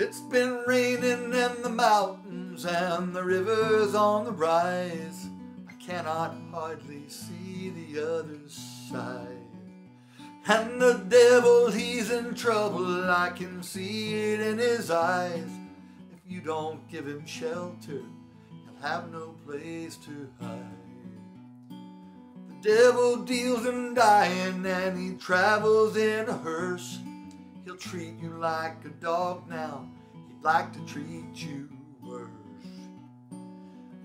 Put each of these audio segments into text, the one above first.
It's been raining in the mountains and the river's on the rise. I cannot hardly see the other side. And the devil, he's in trouble, I can see it in his eyes. If you don't give him shelter, he'll have no place to hide. The devil deals in dying and he travels in a hearse. He'll treat you like a dog now, he'd like to treat you worse.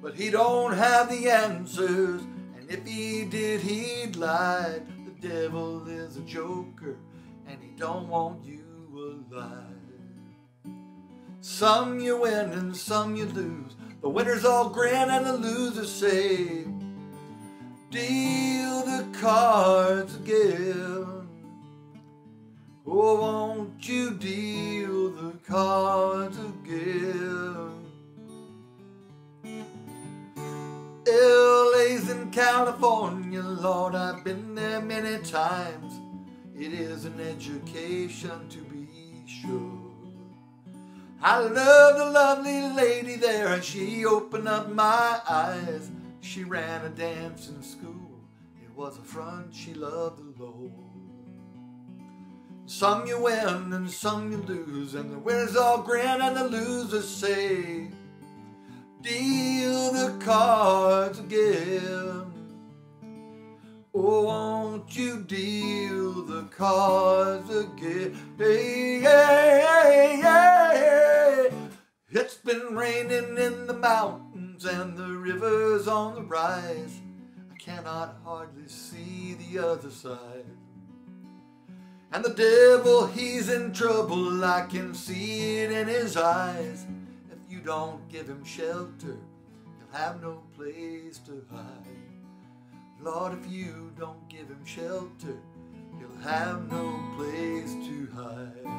But he don't have the answers, and if he did, he'd lie The devil is a joker and he don't want you alive. Some you win and some you lose. The winners all grin and the losers say, Deal the cards again. Oh, won't you deal the cards again? LA's in California, Lord, I've been there many times. It is an education to be sure. I love the lovely lady there, and she opened up my eyes. She ran a dance dancing school, it was a front she loved the Lord. Some you win and some you lose, and the winners all grin and the losers say, deal the cards again. Oh, won't you deal the cards again? Hey, hey, hey, hey. It's been raining in the mountains and the river's on the rise. I cannot hardly see the other side. And the devil, he's in trouble, I can see it in his eyes If you don't give him shelter, he'll have no place to hide. Lord, if you don't give him shelter, he'll have no place to hide.